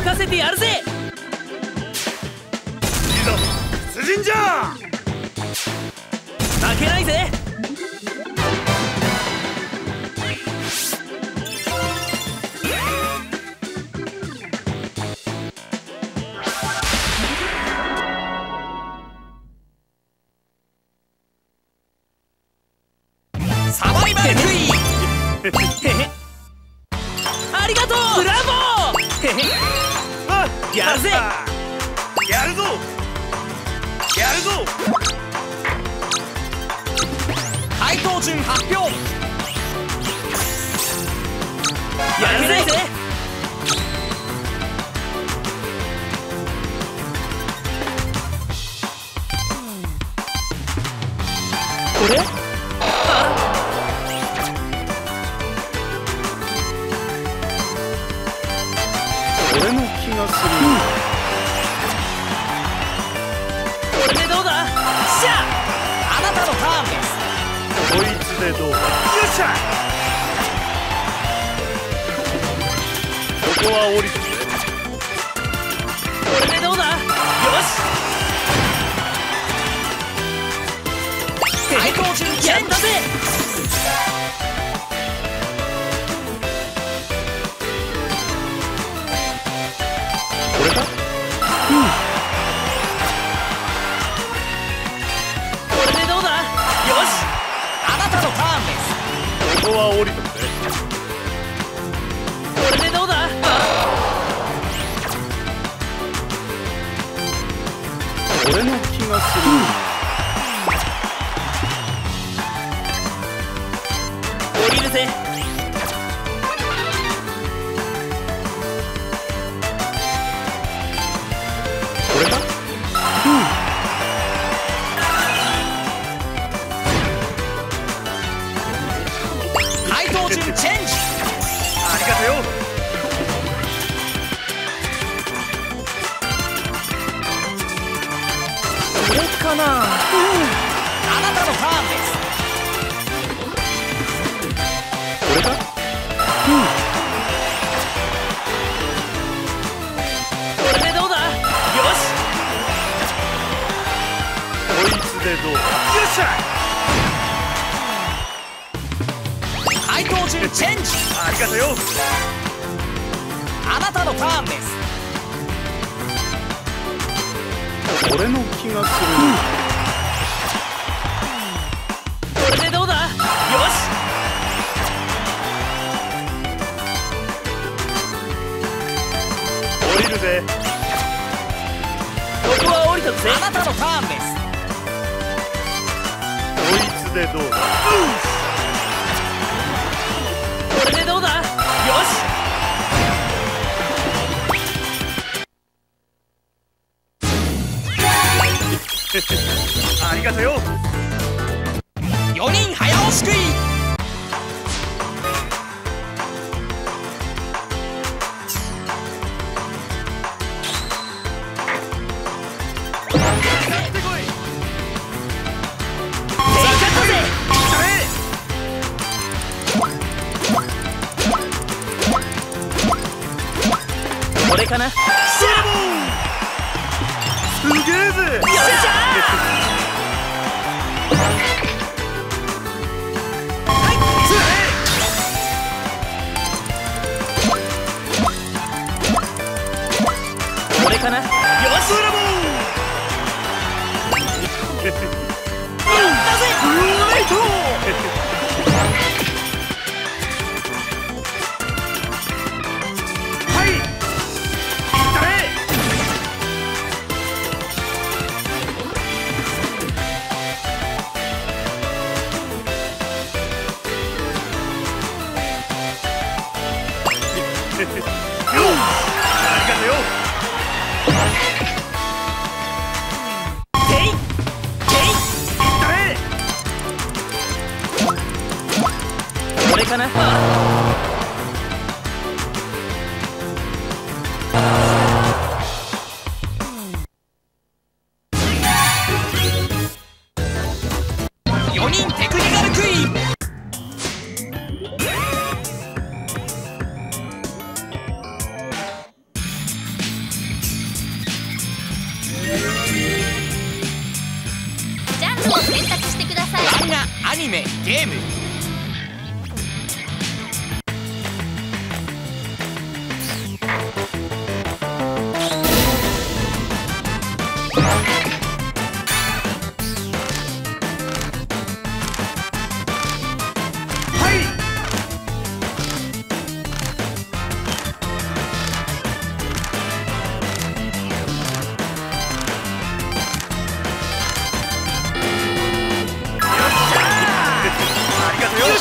驚かせてやるぜ。いいぞ。出陣じゃ負けないぜ。サバイバルクイーンへへ。ありがとう。ブラボーやるぜやるぞ。やるぞ。配当順発表。やるぜこれ？これでどうだ？しゃ。あなたのターン。ですこいつでどうだよっし。ゃここは降りてこれでどうだよし配当順やったぜは降りてこれかな。あなたのターンですこれかうん。これでどうだよしこいつでどうだよっしゃ配当順チェンジありがとうよあなたのターンです。俺の気がする、これでどうだ？よし。降りるぜ。ここは降りとくぜ。あなたのターンです。こいつでどうだ？これよ4人早押しクイったぜこれかな。よっしすげえぜ。ゃかな？よし かな。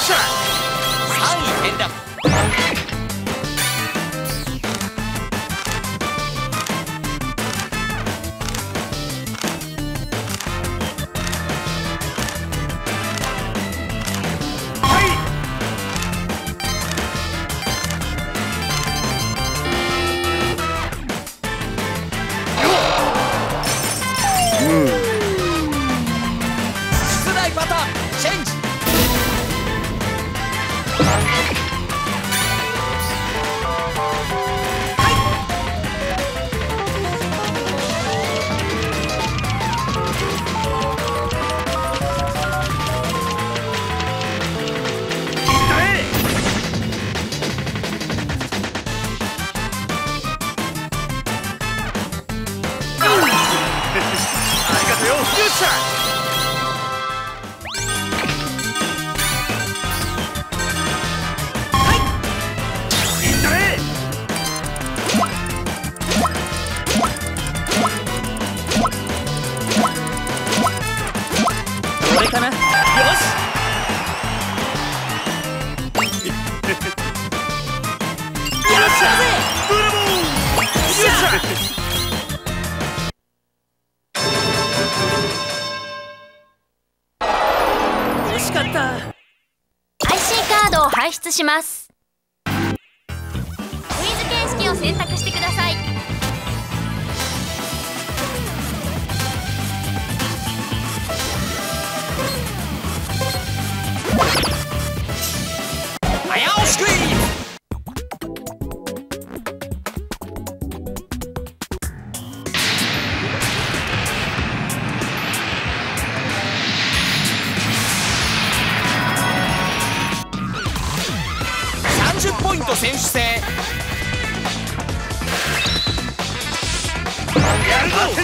射3位転落パターンチェンジ。出します。クイズ形式を選択してください。選手制。やるぞ